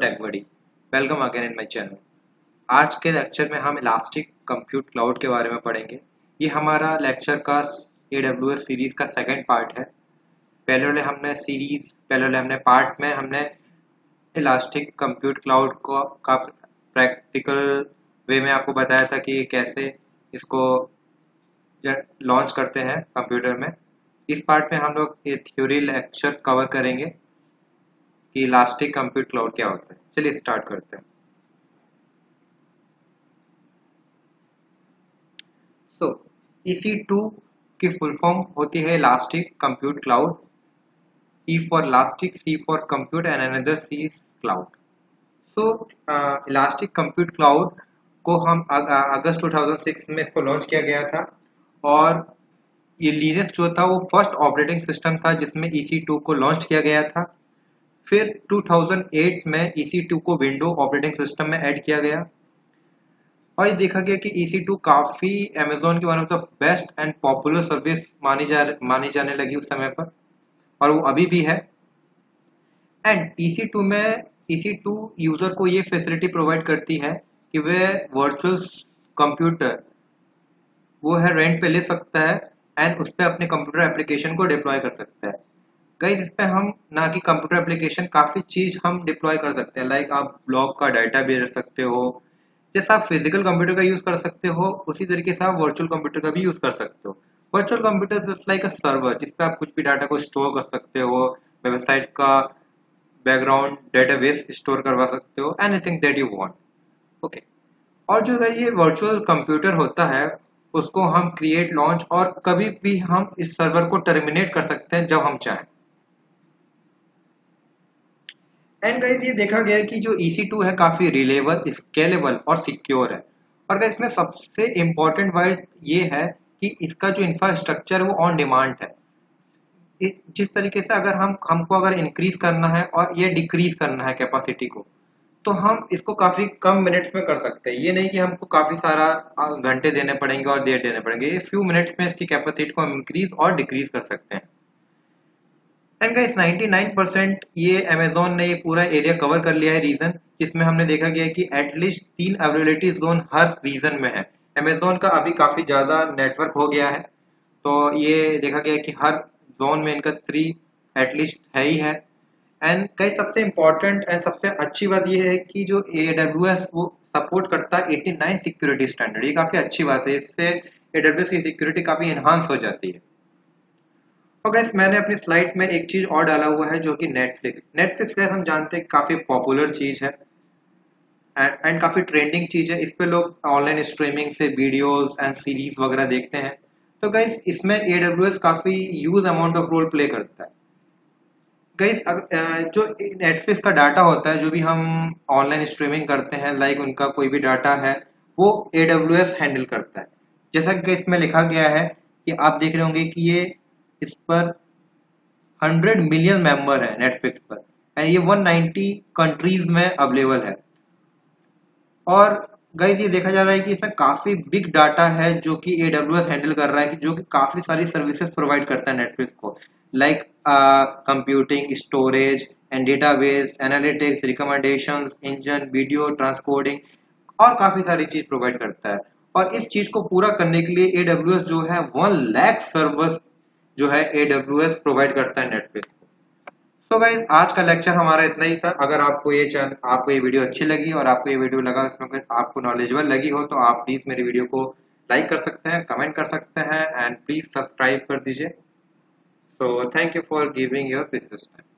Techbuddy welcome again in my channel आज के lecture में हम इलास्टिक कंप्यूट क्लाउड के बारे में पढ़ेंगे। ये हमारा लेक्चर का ए सीरीज़ का सेकंड पार्ट है। पहले वाले हमने सीरीज़ पहले वाले हमने पार्ट में हमने इलास्टिक कंप्यूट क्लाउड को का प्रैक्टिकल वे में आपको बताया था कि कैसे इसको लॉन्च करते हैं कंप्यूटर में। इस पार्ट में हम लोग ये थ्योरी लेक्चर कवर करेंगे कि इलास्टिक कंप्यूट क्लाउड क्या होता है। चलिए स्टार्ट करते हैं। तो EC2 की फुल फॉर्म होती है elastic compute cloud E for elastic C for compute and another C cloud so elastic compute cloud को हम अगस्त 2006 में इसको लॉन्च किया गया था और ये लिनक्स जो था वो फ़र्स्ट ऑपरेटिंग सिस्टम था जिसमें EC2 को लॉन्च किया गया था। फिर 2008 में EC2 को विंडो ऑपरेटिंग सिस्टम में ऐड किया गया। और ये देखा गया कि EC2 काफ़ी अमेजोन की one of the best and popular service मानी जा मानी जाने लगी उस समय पर, और वो अभी भी है। एंड EC2 में EC2 यूज़र को ये फैसिलिटी प्रोवाइड करती है कि वह वर्चुअल कंप्यूटर वो है रेंट पे ले सकता है एंड उस पर अपने कंप्यूटर एप्लीकेशन को डिप्लॉय कर सकता है। कई इस पे हम ना कि कंप्यूटर एप्लीकेशन काफ़ी चीज़ हम डिप्लॉय कर सकते हैं। लाइक आप ब्लॉग का डाटा भी रख सकते हो, जैसा आप फ़िज़िकल कंप्यूटर का यूज़ कर सकते हो, उसी तरीके से आप वर्चुअल कंप्यूटर का भी यूज़ कर सकते हो। Virtual computer like a server जिसपे आप कुछ भी डाटा को स्टोर कर सकते हो वेबसाइट का बैकग्राउंड डेटाबेस स्टोर करवा सकते हो anything that you want okay और जो है ये वर्चुअल कंप्यूटर होता है, उसको हम क्रिएट लॉन्च और कभी भी हम इस सर्वर को टर्मिनेट कर सकते हैं जब हम चाहें। एंड गाइज़ ये देखा गया है कि जो EC2 है काफ़ी रिलेबल स्केलेबल और सिक्योर है। और गाइज़ इसमें सबसे इम्पोर्टेंट बात ये है कि इसका जो इंफ्रास्ट्रक्चर है वो ऑन डिमांड है। जिस तरीके से अगर हम, हमको अगर इंक्रीज करना है और ये डिक्रीज करना है कैपेसिटी को तो हम इसको काफ़ी कम मिनट्स में कर सकते हैं। ये नहीं कि हमको काफ़ी सारा घंटे देने पड़ेंगे और देर देने पड़ेंगे। ये फ्यू मिनट्स में इसकी कैपेसिटी को हम इंक्रीज और डिक्रीज कर सकते हैं। एंड गाइस 99 परसेंट ये अमेजोन ने ये पूरा एरिया कवर कर लिया है रीजन जिसमें हमने देखा गया है कि एटलीस्ट तीन अवेलेबिलिटी जोन हर रीजन में है। अमेजोन का अभी काफ़ी ज़्यादा नेटवर्क हो गया है। तो ये देखा गया है कि हर जोन में इनका थ्री एटलीस्ट है ही है। एंड कई सबसे इम्पोर्टेंट एंड सबसे अच्छी बात ये है कि जो ए वो सपोर्ट करता है एटी सिक्योरिटी स्टैंडर्ड ये काफ़ी अच्छी बात है। इससे ए की सिक्योरिटी काफ़ी इन्हांस हो जाती है। और गैस मैंने अपनी स्लाइड में एक चीज़ और डाला हुआ है जो कि नेटफ्लिक्स नेटफ्लिक्स गैस हम जानते हैं काफ़ी पॉपुलर चीज़ है एंड एंड काफ़ी ट्रेंडिंग चीज़ है। इस पे लोग ऑनलाइन स्ट्रीमिंग से वीडियोस एंड सीरीज़ वगैरह देखते हैं। तो गैस इसमें एडब्ल्यूएस काफ़ी use amount of role play करता है। गैस जो नेटफ्लिक्स का डाटा होता है, जो भी हम ऑनलाइन स्ट्रीमिंग करते हैं लाइक उनका कोई भी डाटा है, वो एडब्ल्यूएस हैंडल करता है। जैसा कि इसमें लिखा गया है कि आप देख रहे होंगे कि ये इस पर 100 मिलियन मेंबर है नेटफ्लिक्स पर। एंड ये 190 कंट्रीज़ में अवेलेबल है। और गाइज़ ये देखा जा रहा है कि इसमें काफ़ी बिग डाटा है जो कि AWS हैंडल कर रहा है कि जो कि काफ़ी सारी सर्विसेज़ प्रोवाइड करता है नेटफ्लिक्स को। Like computing storage and database analytics recommendation engine video transporting और काफ़ी सारी चीज़ प्रोवाइड करता है। और इस चीज़ को पूरा करने के लिए ए जो है वन लैख सर्वर्स जो है ए प्रोवाइड करता है नेटफ्लिक्स so गाइज़ आज का लेक्चर हमारा इतना ही था। अगर आपको ये चैनल आपको ये वीडियो अच्छी लगी और आपको ये वीडियो लगा इसमें आपको नॉलेजेबल लगी हो तो आप प्लीज़ मेरी वीडियो को लाइक कर सकते हैं कमेंट कर सकते हैं एंड प्लीज़ सब्सक्राइब कर दीजिए। So thank you for giving your this time